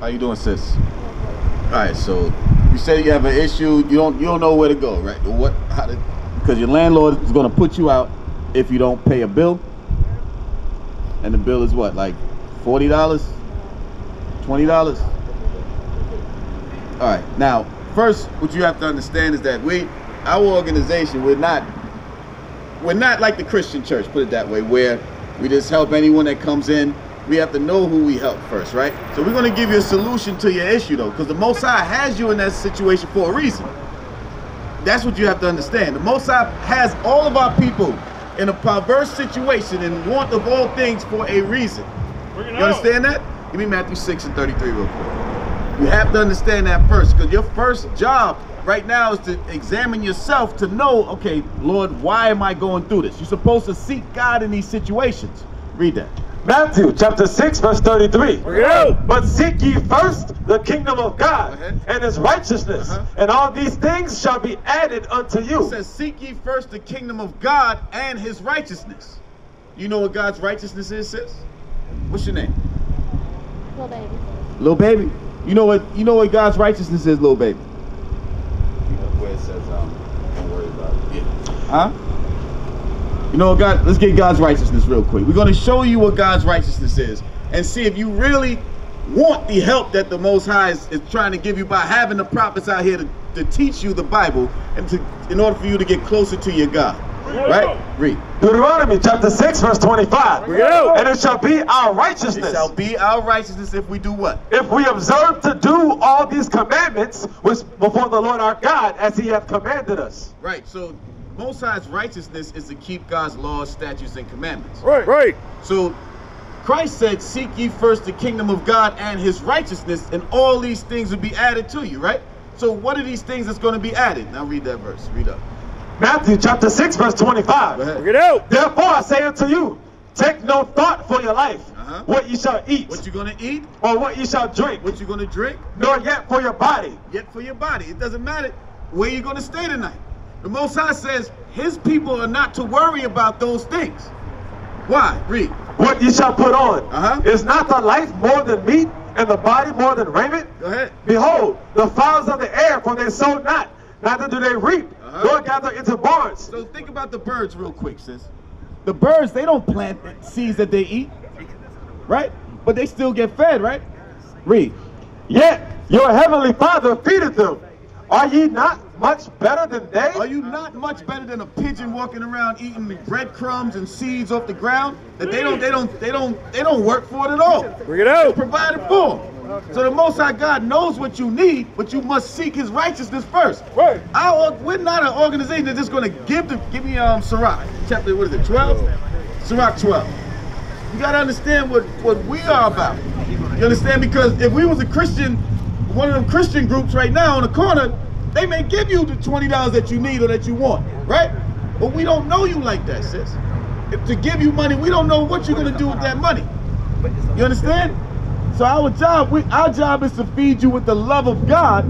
How you doing, sis? All right, so you say you have an issue. You don't you don't know where to go, right? What? How to? Because your landlord is going to put you out if you don't pay a bill. And the bill is what, like forty dollars, twenty dollars. All right. Now, first, what you have to understand is that we, our organization, we're not, we're not like the Christian church. Put it that way, where we just help anyone that comes in. We have to know who we help first, right? So we're going to give you a solution to your issue, though, because the Most High has you in that situation for a reason. That's what you have to understand. The Most High has all of our people in a perverse situation and want of all things for a reason. You understand that? Give me Matthew 6 and 33 real quick. You have to understand that first, because your first job right now is to examine yourself to know, okay, Lord, why am I going through this? You're supposed to seek God in these situations. Read that. Matthew chapter 6, verse 33. Bring it out. But seek ye first the kingdom of God and his righteousness, Uh-huh. and all these things shall be added unto It you. says, Seek ye first the kingdom of God and his righteousness. You know what God's righteousness is, sis? What's your name? Little baby. Little baby. You know what you know what God's righteousness is, little baby? You know Where it says, um, don't worry about it. Yeah. Huh? You know what God let's get God's righteousness real quick. We're gonna show you what God's righteousness is and see if you really want the help that the most high is, is trying to give you by having the prophets out here to, to teach you the Bible and to in order for you to get closer to your God. Right? Read. Deuteronomy chapter 6, verse 25. Bring it out. And it shall be our righteousness. It shall be our righteousness if we do what? if we observe to do all these commandments which before the Lord our God as he hath commanded us. Right. So Most High's righteousness is to keep God's laws, statutes, and commandments. Right. Right. So Christ said, Seek ye first the kingdom of God and his righteousness, and all these things will be added to you, right? So what are these things that's going to be added? Now read that verse. Read up. Matthew chapter 6, verse 25. Go ahead. Bring it out. Therefore I say unto you, take no thought for your life, Uh-huh. what ye shall eat, What you gonna eat? or what ye shall drink, What you gonna drink? nor yet for your body. Yet for your body. It doesn't matter where you're gonna stay tonight. The Most High says his people are not to worry about those things. Why? Read. What ye shall put on. Uh-huh. Is not the life more than meat, and the body more than raiment? Go ahead. Behold, the fowls of the air, for they sow not, neither do they reap, Uh-huh. nor gather into barns. So think about the birds real quick, sis. The birds, they don't plant seeds that they eat, right? But they still get fed, right? Read. Yet your heavenly Father feedeth them. Are ye not much better than they? Are you not much better than a pigeon walking around eating the breadcrumbs and seeds off the ground? That they don't, they don't, they don't, they don't work for it at all. Bring it out. Provided for. So the Most High God knows what you need, but you must seek His righteousness first. Right. Our, we're not an organization that's just going to give the give me um Sirach chapter what is it 12? Sirach 12. You got to understand what what we are about. You understand because if we was a Christian, one of them Christian groups right now on the corner, they may give you the twenty dollars that you need or that you want, right? But we don't know you like that, sis. If to give you money, we don't know what you're going to do with that money. You understand? So our job, we, our job is to feed you with the love of God,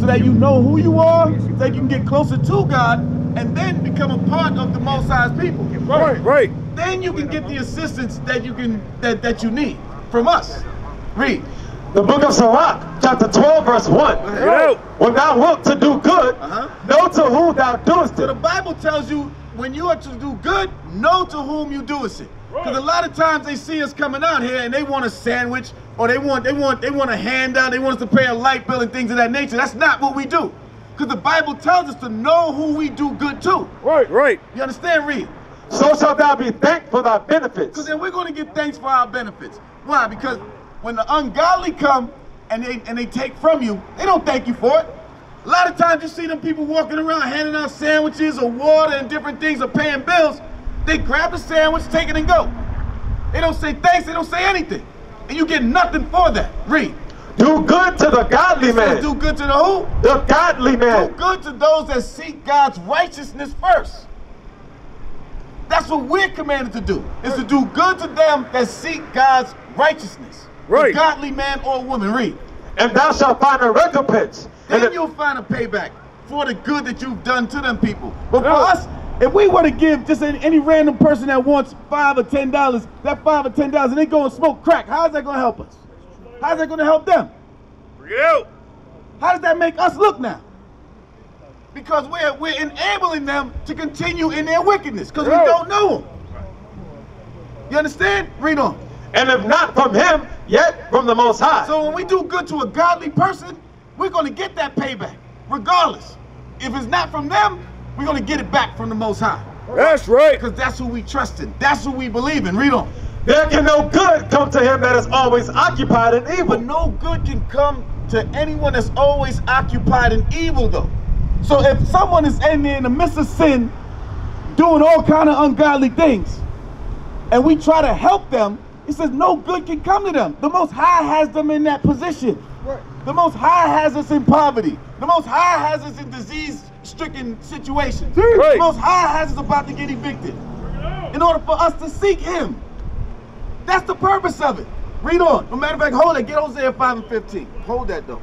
so that you know who you are, so that you can get closer to God, and then become a part of the Most High's people. Right. Right. Then you can get the assistance that you can that, that you need from us. Read. The book of Sirach, chapter 12, verse 1. Bring. When thou wilt to do good, Uh-huh. know to whom thou doest it. So the. Bible tells you when you are to do good, know to whom you do it. Because a lot of times they see us coming out here and they want a sandwich or they want they want they want a handout, they want us to pay a light bill and things of that nature. That's not what we do. Because the Bible tells us to know who we do good to. Right. Right. You understand? Read. So shalt thou be thanked for thy benefits. Because then we're going to get thanks for our benefits. Why? Because when the ungodly come and they and they take from you, they don't thank you for it. A lot of times you see them people walking around handing out sandwiches or water and different things or paying bills. They grab the sandwich, take it and go. They don't say thanks, they don't say anything. And you get nothing for that. Read. Do good to the godly man. do good to the who? The godly man. Do good to those that seek God's righteousness first. That's what we're commanded to do. Is to do good to them that seek God's righteousness. Right. Godly man or woman. Read. And thou shalt find a recompense. And Then if- you'll find a payback for the good that you've done to them people. But for us, if we were to give just any, any random person that wants five or ten dollars, that five or ten dollars, and they go and smoke crack, how's that gonna help us? How's that going to help them? Bring it out. How does that make us look now? Because we're, we're enabling them to continue in their wickedness because we don't know them. You understand? Read on. And if not from him, yet from the Most High. So when we do good to a godly person, we're going to get that payback, regardless. If it's not from them, we're going to get it back from the Most High. That's right. Because that's who we trust in. That's who we believe in. Read on. there can no good come to him that is always occupied in But evil. no good can come to anyone that's always occupied in evil, though. So if someone is in there in the midst of sin, doing all kind of ungodly things, and we try to help them, it says no good can come to them. The Most High has them in that position. The Most High has us in poverty. The Most High has us in disease-stricken situations. Right. The Most High has us about to get evicted. In order for us to seek Him. That's the purpose of it. Read on. No matter of fact, hold it. Get Hosea 5 and 15. Hold that though.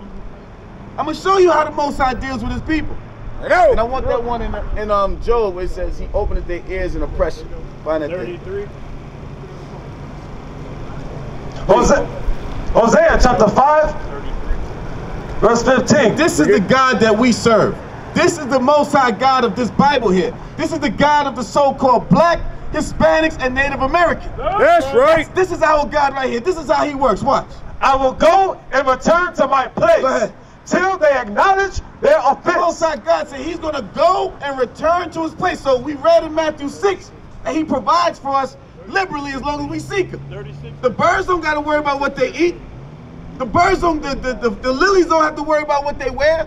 I'm gonna show you how the Most High deals with His people. Bring. And I want that one in, in um Job where it says He openeth their ears in oppression. Find that thing. 33. Hosea, Hosea chapter 5, verse 15. This is the God that we serve. This is the Most High God of this Bible here. This is the God of the so-called black, Hispanics, and Native American. That's right. This is our God right here. This is how He works. Watch. I will go and return to my place Go ahead. till they acknowledge their The Most. High God said He's going to go and return to His place. So we read in Matthew 6 that He provides for us liberally as long as we seek them. 36. The birds don't got to worry about what they eat. The birds don't, the, the, the, the lilies don't have to worry about what they wear.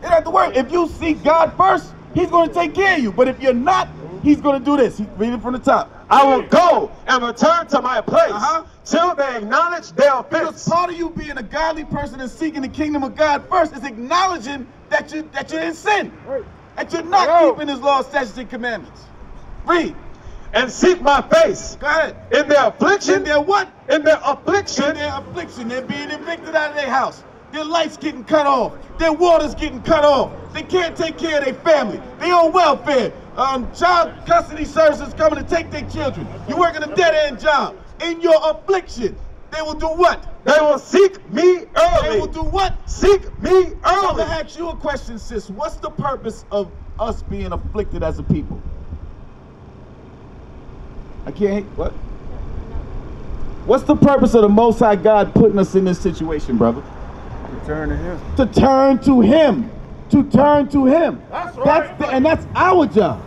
They don't have to worry. If you seek God first, He's going to take care of you. But if you're not, He's going to do this. He- Read it from the top. I will go and return to my place Uh-huh. till they acknowledge their Because offense. part of you being a godly person and seeking the kingdom of God first is acknowledging that you that you're in sin, that you're not Yo. keeping His laws, statutes, and commandments. Read. And seek my face Go ahead. in their affliction. In their what? in their affliction. in their affliction. They're being evicted out of their house. Their lights getting cut off. Their water's getting cut off. They can't take care of their family. They on welfare. Um, child custody services coming to take their children. You working a dead end job. In your affliction, they will do what? They will seek me early. They will do what? Seek me early. I'm gonna ask you a question, sis. What's the purpose of us being afflicted as a people? I can't. What? What's the purpose of the Most High God putting us in this situation, brother? Return to him. to turn to him to turn to him That's right. the- and that's our job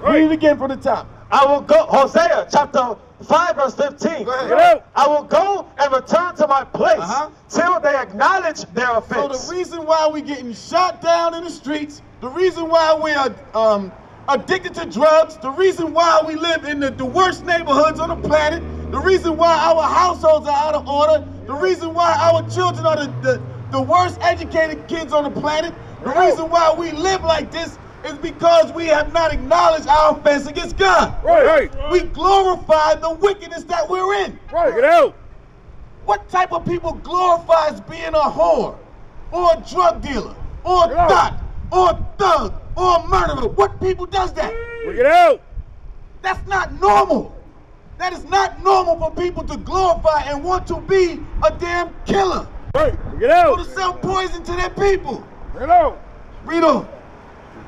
Right. read it again from the top I will go, Hosea chapter 5, verse 15. Go ahead. Bring. I will go and return to my place Uh-huh. till they acknowledge their offense. so the reason why we're getting shot down in the streets the reason why we are um, addicted to drugs the reason why we live in the, the worst neighborhoods on the planet the reason why our households are out of order the reason why our children are the, the, the worst educated kids on the planet the reason why we live like this is because we have not acknowledged our offense against god Right. Right. We glorify the wickedness that we're in. Right. Get out. What type of people glorifies being a whore, or a drug dealer, or a thot, or a thug, or a murderer? What people does that? Bring it out. That's not normal. That is not normal for people to glorify and want to be a damn killer. Right. Bring it Or out. to sell poison to their people. Bring it out. Read on.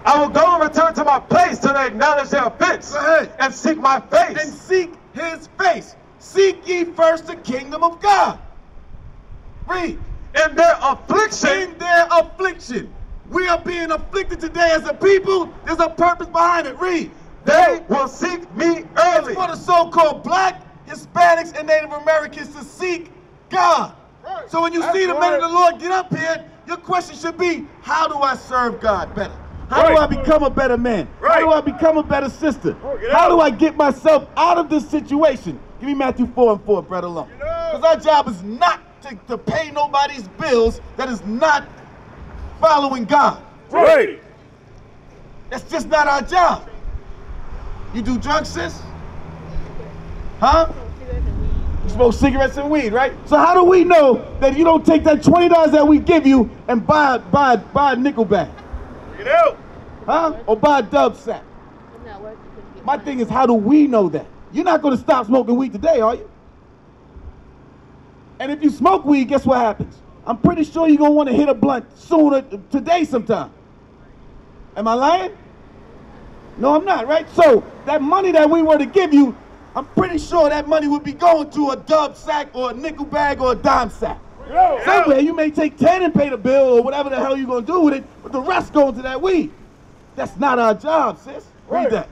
I will go and return to my place till they acknowledge their offense Go and seek my face. And seek his face. Seek ye first the kingdom of God. Read. In their affliction, in their affliction. Being afflicted today as a people. There's a purpose behind it. Read. they will seek me early. It's For the so-called black, Hispanics, and Native Americans to seek God. Right. So when you That's see the men of the Lord get up here, your question should be, how do I serve God better? How do I become a better man? How do I become a better sister? Oh, How do I get myself out of this situation? Give me Matthew 4 and 4, Brother Long. Because our job is not to, to pay nobody's bills that is not following God. Right. That's just not our job. You do drugs, sis? Huh? You smoke cigarettes and weed, right? So how do we know that you don't take that twenty dollars that we give you and buy buy buy a nickel bag, it out. huh? Or buy a dub sack? It's not working. 'cause you get My thing is, how do we know that? You're not going to stop smoking weed today, are you? And if you smoke weed, guess what happens? I'm pretty sure you're gonna want to hit a blunt sooner today sometime. Am I lying? No, I'm not, right? So that money that we were to give you, I'm pretty sure that money would be going to a dub sack or a nickel bag or a dime sack. Yo, Somewhere you may take 10 and pay the bill or whatever the hell you're gonna do with it, but the rest going to that weed. That's not our job, sis. Read Right. that.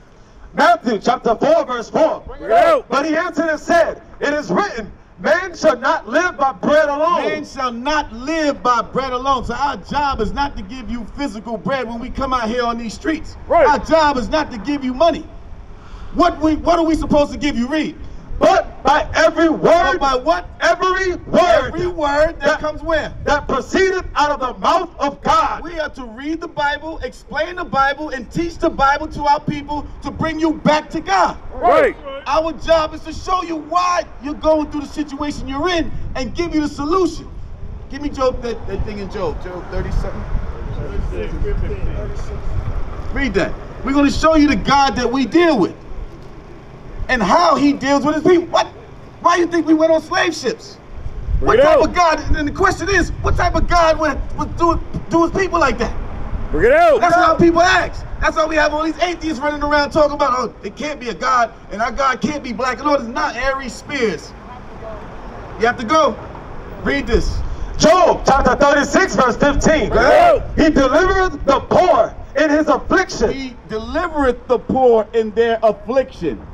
Matthew chapter 4, verse 4. Bring it out. But he answered and said, It is written, Man shall not live by bread alone. Man shall not live by bread alone. So our job is not to give you physical bread when we come out here on these streets. Right. Our job is not to give you money. What we what are we supposed to give you? Read. But by every But word, by what? every word Every word that That- comes where? that proceeded out of the mouth of God. We are to read the Bible, explain the Bible, and teach the Bible to our people to bring you back to God. Right. Our job is to show you why you're going through the situation you're in and give you the solution. Give me Job, that, that thing in Job, Job 30 something. Read that. We're going to show you the God that we deal with and how he deals with his people. What? Why do you think we went on slave ships? What Bring it type out. of God? And the question is, what type of God would, would do, do his people like that? Bring it out. That's how people ask. That's why we have all these atheists running around talking about, oh, it can't be a God, and our God can't be black. No, it's not Aries Spears. You have to go. Read this. Job chapter 36, verse 15. out. He delivereth the poor in his affliction. He delivereth the poor in their affliction.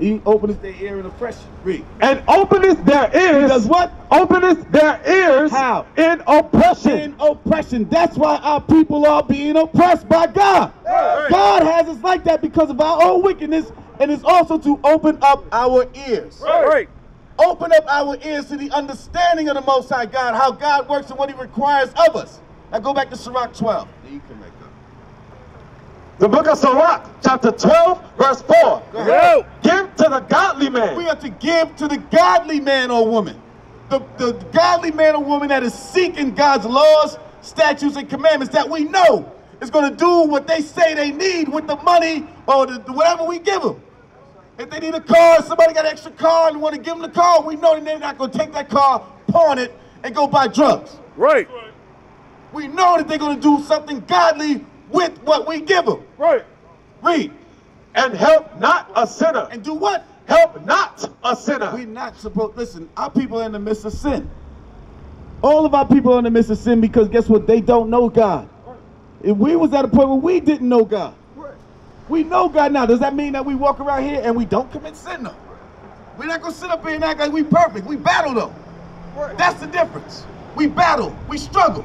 He openeth their ear in oppression. Read. and openeth their ears. He does what? Openeth their ears. How? In oppression. In oppression. That's why our people are being oppressed by God. Right. God has us like that because of our own wickedness, and it's also to open up our ears. Right. Open up our ears to the understanding of the Most High God, how God works and what He requires of us. Now go back to Sirach 12. Then you come back up. The book of Sirach, chapter 12, verse 4. Go Bring it ahead. out. Give to the godly man. We are to give to the godly man or woman. The, the godly man or woman that is seeking God's laws, statutes, and commandments that we know is going to do what they say they need with the money or the, whatever we give them. If they need a car, somebody got an extra car and want to give them the car, we know that they're not going to take that car, pawn it, and go buy drugs. Right. We know that they're going to do something godly with what we give them. Right. Read. and help not a sinner. And do what? help not a sinner. We're not supposed. Listen, our people are in the midst of sin. All of our people are in the midst of sin because guess what? They don't know God. If we was at a point where we didn't know God, we know God now. Does that mean that we walk around here and we don't commit sin? No. We're not gonna sit up here and act like we perfect. We battle though. That's the difference. We battle. We struggle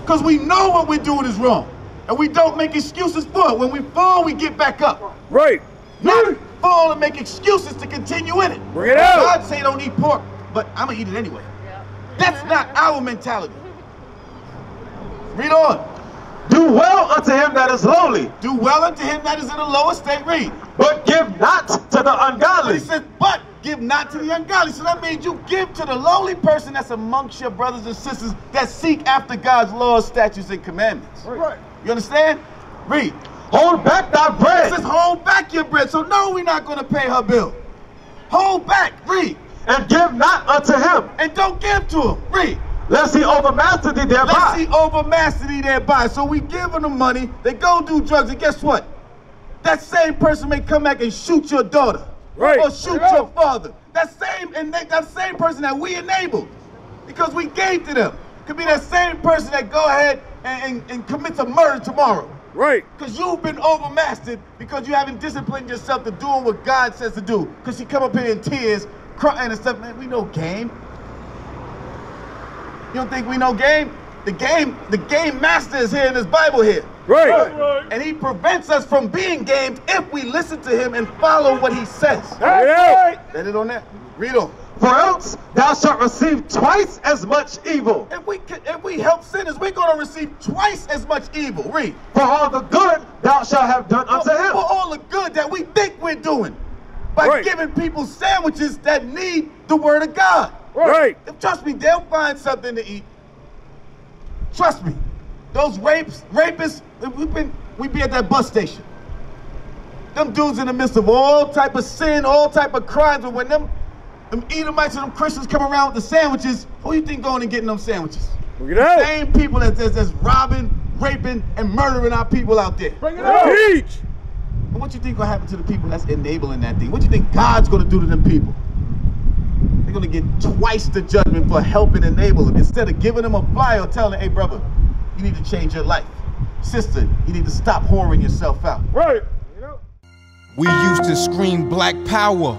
because we know what we're doing is wrong, and we don't make excuses for it. When we fall, we get back up. Right. Not fall and make excuses to continue in it. Bring it out. God say don't eat pork, but I'm gonna eat it anyway. Yeah. That's not our mentality. Read on. Do well unto him that is lowly, Do well unto him that is in a lower state. Read. but give not to the But ungodly. he said, but give not to the ungodly. So that means you give to the lowly person that's amongst your brothers and sisters that seek after God's laws, statutes, and commandments. Right. You understand? Read. Hold back thy It bread, says, hold back your bread. So no, we're not going to pay her bill. Hold back. Read. and give not unto him, And don't give to him. Read. lest he overmaster thee Let's thereby. see overmaster thee thereby. So we give them the money, they go do drugs, and guess what? That same person may come back and shoot your daughter. Right. Or shoot Yeah. your father. That same and they, that same person that we enabled because we gave to them could be that same person that go ahead and, and, and commits a murder tomorrow. Right. Because you've been overmastered because you haven't disciplined yourself to doing what God says to do. Because you come up here in tears, crying and stuff. Man, we know game. You don't think we know game? The game, the game master is here in this Bible here. Right. And he prevents us from being gamed if we listen to him and follow what he says. That's right. That it on that? Read on. For else thou shalt receive twice as much evil. If we can- if we help sinners, we're going to receive twice as much evil. Read. For all the good thou shalt have done unto for, him. for all the good that we think we're doing by Right. giving people sandwiches that need the word of God. Right. If- Trust me, they'll find something to eat. Trust me. Those rapes, rapists, we've been, we be at that bus station. Them dudes in the midst of all type of sin, all type of crimes, but when them them Edomites and them Christians come around with the sandwiches. Who you think going and getting them sandwiches? Bring it out. Same people that's, that's, that's robbing, raping, and murdering our people out there. Bring it out. Teach. And what you think gonna happen to the people that's enabling that thing? What you think God's gonna do to them people? They're gonna get twice the judgment for helping enable them. Instead of giving them a flyer telling them, hey brother, you need to change your life. Sister, you need to stop whoring yourself out. Right. We used to scream black power